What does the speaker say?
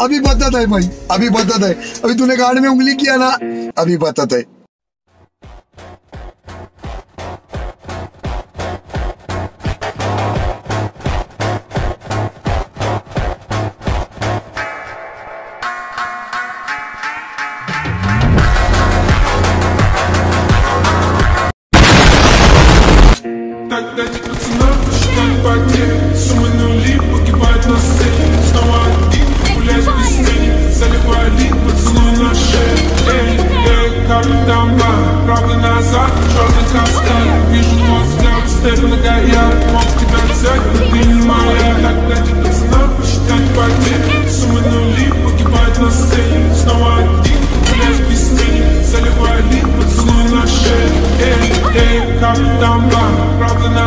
अभी बताता है भाई, अभी बदत है। अभी तूने गाड़ी में उंगली किया ना, अभी बताता है। на сцене Снова один, гулять без тени Заливай лик, поцелуй на шее Эй, эй, капитан Бар Правда на